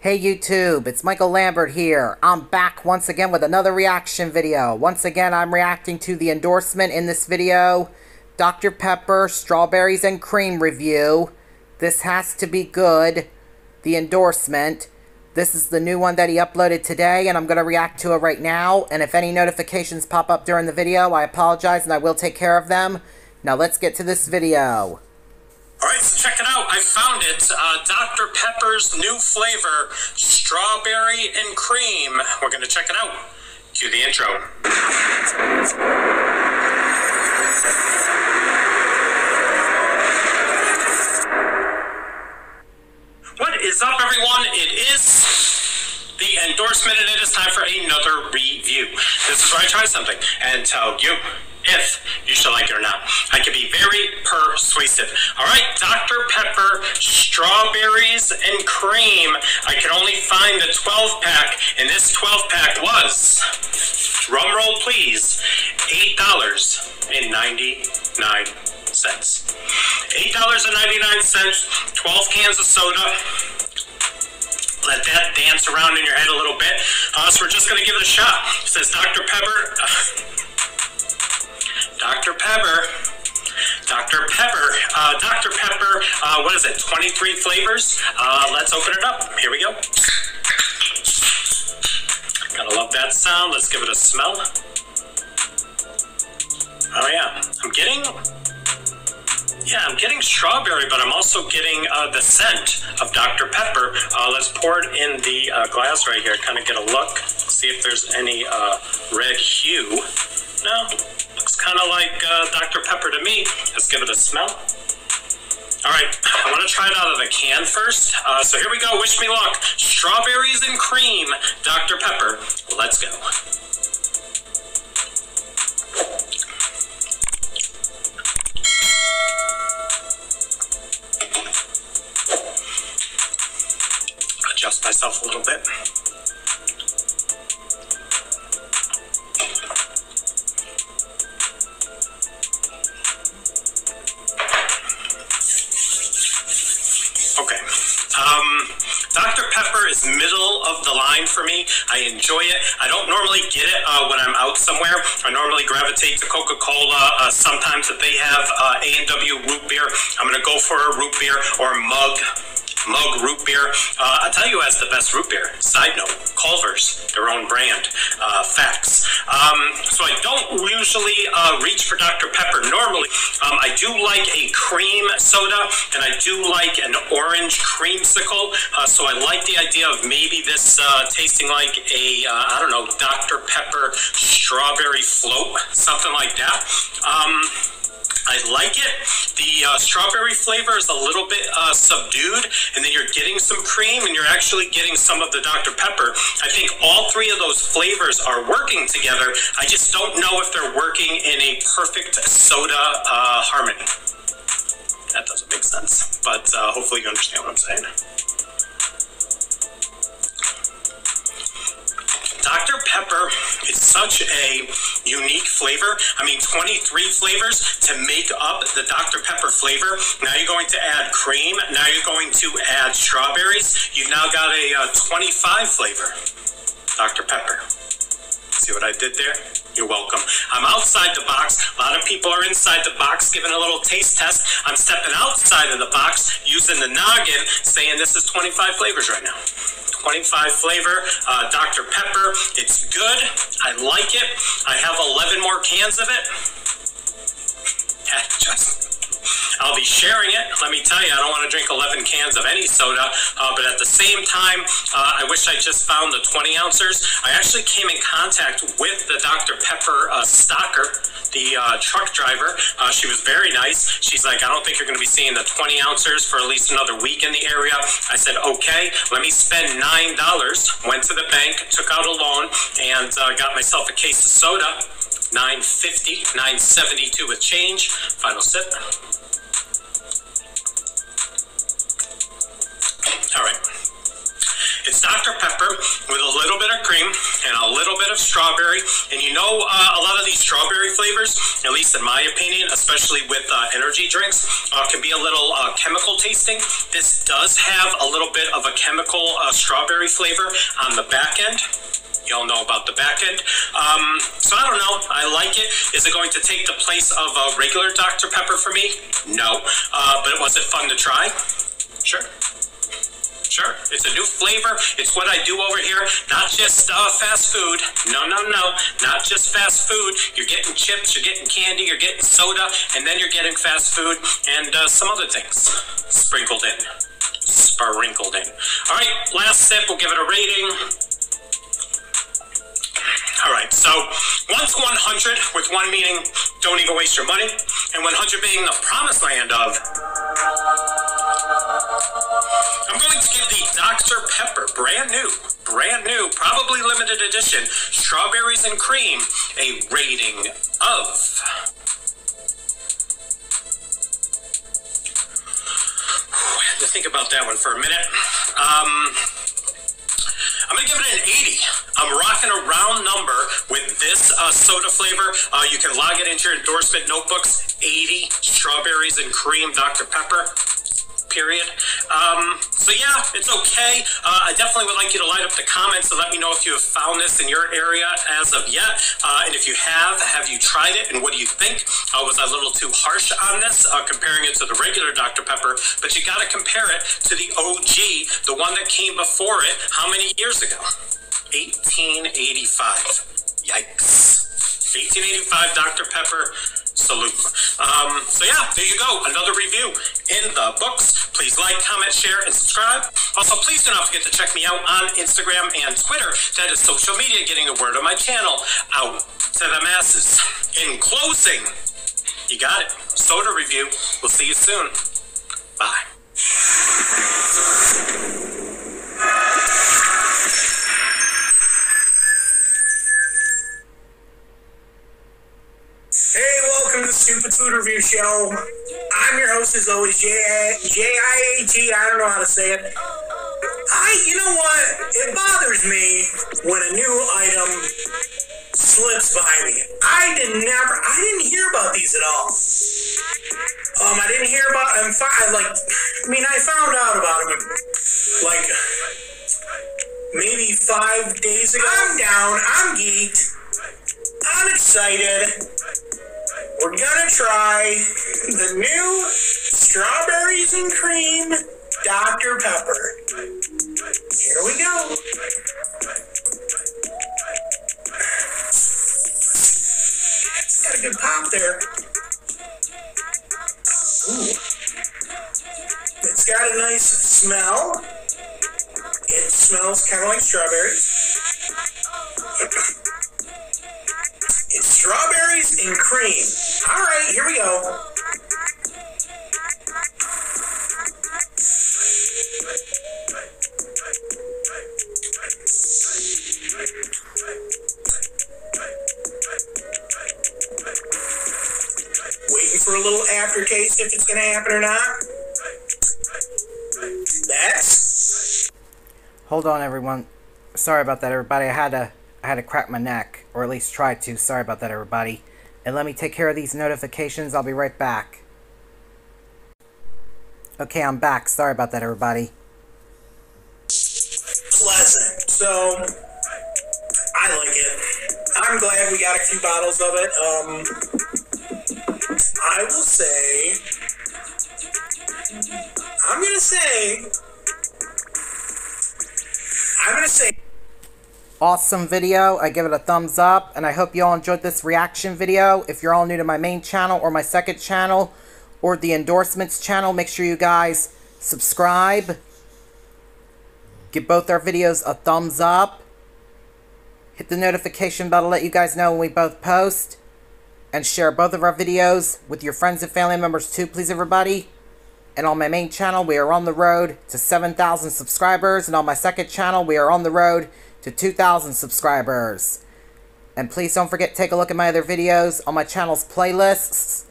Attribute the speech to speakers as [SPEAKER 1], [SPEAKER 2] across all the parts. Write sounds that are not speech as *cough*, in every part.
[SPEAKER 1] Hey YouTube, it's Michael Lambert here. I'm back once again with another reaction video. Once again, I'm reacting to the endorsement in this video. Dr. Pepper Strawberries and Cream review. This has to be good. The endorsement. This is the new one that he uploaded today, and I'm going to react to it right now. And if any notifications pop up during the video, I apologize, and I will take care of them. Now let's get to this video.
[SPEAKER 2] All right, so check it out. I found it. Uh, Dr. Pepper's new flavor, strawberry and cream. We're going to check it out. Cue the intro. What is up, everyone? It is the endorsement, and it is time for another review. This is where I try something and tell you if you should like it or not. I can be very persuasive. All right, Dr. Pepper, strawberries and cream. I can only find the 12 pack, and this 12 pack was, drum roll please, $8.99. $8.99, 12 cans of soda, let that dance around in your head a little bit. Uh, so we're just going to give it a shot. It says Dr. Pepper. *laughs* Dr. Pepper. Dr. Pepper. Uh, Dr. Pepper, uh, what is it, 23 flavors? Uh, let's open it up. Here we go. Gotta love that sound. Let's give it a smell. Oh, yeah. I'm getting. Yeah, I'm getting strawberry, but I'm also getting uh, the scent of Dr. Pepper. Uh, let's pour it in the uh, glass right here. Kind of get a look, see if there's any red hue. No, kind of like uh, Dr. Pepper to me. Let's give it a smell. All right, I want to try it out of the can first. Uh, so here we go. Wish me luck. Strawberries and cream, Dr. Pepper. Let's go. Adjust myself a little bit. Is middle of the line for me. I enjoy it. I don't normally get it uh, when I'm out somewhere. I normally gravitate to Coca-Cola. Uh, sometimes if they have uh, A&W root beer, I'm going to go for a root beer or a mug mug root beer. Uh, I'll tell you who has the best root beer. Side note, Culver's, their own brand. Uh, facts. Um, so I don't usually uh, reach for Dr. Pepper normally. Um, I do like a cream soda, and I do like an orange creamsicle. Uh, so I like the idea of maybe this uh, tasting like a uh, I don't know, Dr. Pepper strawberry float, something like that. Um, I like it. The uh, strawberry flavor is a little bit uh, subdued, and then you're getting some cream, and you're actually getting some of the Dr. Pepper. I think all three of those flavors are working together. I just don't know if they're working in a perfect soda uh, harmony. That doesn't make sense, but uh, hopefully you understand what I'm saying. Dr. Pepper is such a unique flavor. I mean, 23 flavors to make up the Dr. Pepper flavor. Now you're going to add cream. Now you're going to add strawberries. You've now got a uh, 25 flavor Dr. Pepper. See what I did there? You're welcome. I'm outside the box. A lot of people are inside the box giving a little taste test. I'm stepping outside of the box using the noggin saying this is 25 flavors right now. 25 flavor, uh, Dr. Pepper. It's good. I like it. I have 11 more cans of it. *laughs* Just I'll be sharing it. Let me tell you, I don't want to drink 11 cans of any soda, uh, but at the same time, uh, I wish I just found the 20 ounces. I actually came in contact with the Dr. Pepper uh, stocker, the uh, truck driver. Uh, she was very nice. She's like, I don't think you're going to be seeing the 20 ounces for at least another week in the area. I said, okay, let me spend $9. Went to the bank, took out a loan, and uh, got myself a case of soda. 950, 972 with change. Final sip. All right. It's Dr. Pepper with a little bit of cream and a little bit of strawberry. And you know, uh, a lot of these strawberry flavors, at least in my opinion, especially with uh, energy drinks, uh, can be a little uh, chemical tasting. This does have a little bit of a chemical uh, strawberry flavor on the back end y'all know about the back end. Um, so I don't know. I like it. Is it going to take the place of a regular Dr. Pepper for me? No. Uh, but was it fun to try? Sure. Sure, it's a new flavor. It's what I do over here. Not just uh, fast food. No, no, no. Not just fast food. You're getting chips, you're getting candy, you're getting soda, and then you're getting fast food and uh, some other things sprinkled in. Sprinkled in. All right, last sip. We'll give it a rating. All right, so once 100, with one meaning don't even waste your money, and 100 being the promised land of. I'm going to give the Dr. Pepper, brand new, brand new, probably limited edition, strawberries and cream, a rating of. I had to think about that one for a minute. Um, I'm going to give it an 80. I'm rocking a round number with this uh, soda flavor. Uh, you can log it into your endorsement notebooks. 80 strawberries and cream Dr. Pepper period. Um, so yeah, it's okay. Uh, I definitely would like you to light up the comments and let me know if you have found this in your area as of yet. Uh, and if you have, have you tried it and what do you think? Uh, was I a little too harsh on this, uh, comparing it to the regular Dr. Pepper? But you got to compare it to the OG, the one that came before it, how many years ago? 1885. Yikes. 1885 Dr. Pepper salute. Um, so yeah, there you go. Another review in the books. Please like, comment, share, and subscribe. Also, please do not forget to check me out on Instagram and Twitter. That is social media getting the word of my channel out to the masses. In closing, you got it. Soda review. We'll see you soon. Bye.
[SPEAKER 3] Food Review Show. I'm your host, as always, J I A T. I don't know how to say it. I, you know what? It bothers me when a new item slips by me. I did never, I didn't hear about these at all. Um, I didn't hear about. I'm fi- like, I mean, I found out about them like maybe five days ago. I'm down. I'm geeked. I'm excited. We're gonna try the new strawberries and cream Dr. Pepper. Here we go. Got a good pop there. Ooh. It's got a nice smell. It smells kind of like strawberries. *coughs* It's strawberries and cream. All right, here we go. Waiting for a little aftertaste if it's going to happen or not. That's
[SPEAKER 1] Hold on, everyone. Sorry about that, everybody. I had to, I had to crack my neck, or at least try to. Sorry about that, everybody. And let me take care of these notifications. I'll be right back. Okay, I'm back. Sorry about that, everybody.
[SPEAKER 3] pleasant. So I like it. I'm glad we got a few bottles of it. Um, I will say, I'm gonna say, I'm gonna say.
[SPEAKER 1] Awesome video. I give it a thumbs up, and I hope you all enjoyed this reaction video. If you're all new to my main channel or my second channel or the endorsements channel, make sure you guys subscribe. Give both our videos a thumbs up. Hit the notification bell to let you guys know when we both post. And share both of our videos with your friends and family members too, please everybody. And on my main channel, we are on the road to 7,000 subscribers. And on my second channel, we are on the road to 2,000 subscribers. And please don't forget take a look at my other videos on my channel's playlists.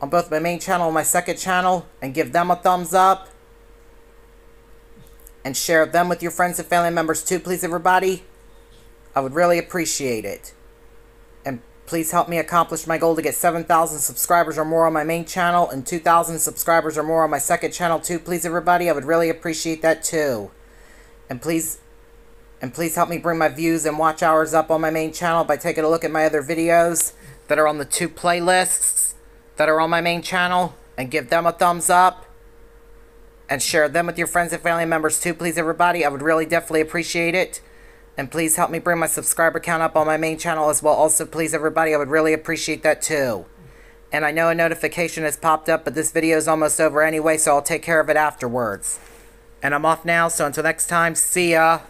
[SPEAKER 1] On both my main channel and my second channel. And give them a thumbs up. and share them with your friends and family members too, please, everybody. I would really appreciate it. And please help me accomplish my goal to get 7,000 subscribers or more on my main channel and 2,000 subscribers or more on my second channel too, please, everybody. I would really appreciate that too. And please and please help me bring my views and watch hours up on my main channel by taking a look at my other videos that are on the two playlists that are on my main channel and give them a thumbs up and share them with your friends and family members too, please, everybody. I would really definitely appreciate it. And please help me bring my subscriber count up on my main channel as well. Also, please, everybody, I would really appreciate that too. And I know a notification has popped up, but this video is almost over anyway, so I'll take care of it afterwards. And I'm off now, so until next time, see ya.